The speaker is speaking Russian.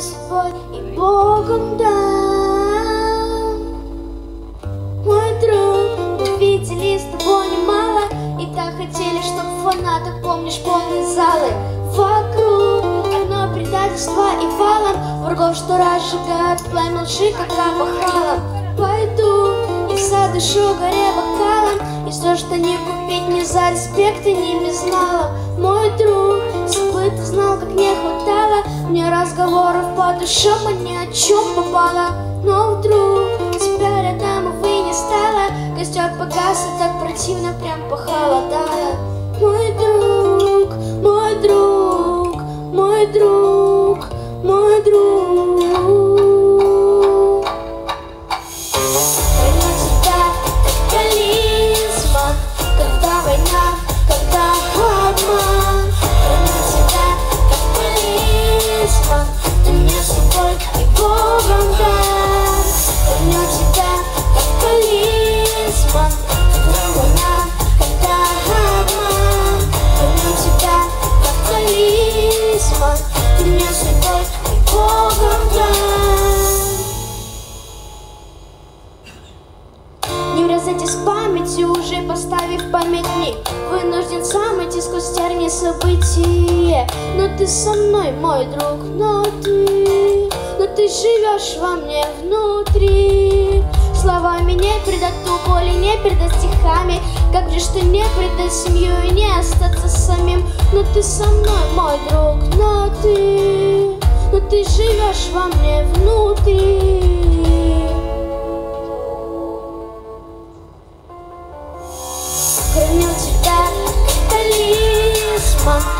судьбой и Богом дан. Мой друг, мы видели с тобой немало И так хотели, чтоб фанаток, помнишь, полные залы. Вокруг одно предательство и валом Врагов, что разжигают пламя лжи, как опахалом Пойду и задышу горе бокалом И все, что не купить ни за респект и ни безналом Мой друг, забыт знал, как не Мне разговоров по душам, а ни о чем попало Но вдруг тебя рядом, увы, не стало. Костер погас, и так противно прям похолодало. Мой друг, Не врезайте с памятью, уже поставив памятник. Вынужден сам идти сквозь терни событий Но ты со мной, мой друг, но ты Но ты живешь во мне внутри. Словами не передать ту боль и не передать что не предать семью и не остаться самим. Но ты со мной, мой друг, но ты Но ты живешь во мне внутри. Храню тебя как талисман